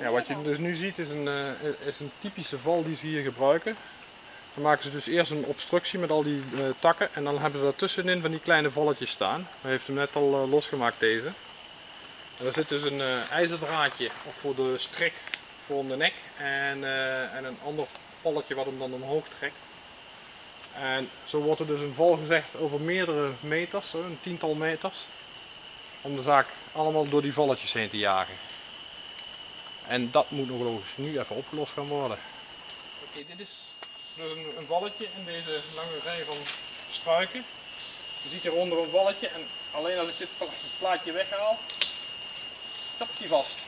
Ja, wat je dus nu ziet is een, eh, is een typische val die ze hier gebruiken. Dan maken ze dus eerst een obstructie met al die eh, takken en dan hebben ze daartussenin van die kleine valletjes staan. Hij heeft hem net al eh, losgemaakt deze. En daar zit dus een eh, ijzerdraadje voor de strik voor om de nek en, en een ander palletje wat hem dan omhoog trekt. En zo wordt er dus een val gezegd over meerdere meters, een tiental meters. Om de zaak allemaal door die valletjes heen te jagen. En dat moet nog logisch nu even opgelost gaan worden. Oké, dit is dus een, een valletje in deze lange rij van struiken. Je ziet hieronder een valletje en alleen als ik dit pla- plaatje weghaal, stapt hij vast.